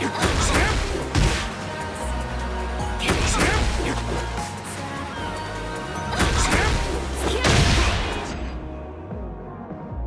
You're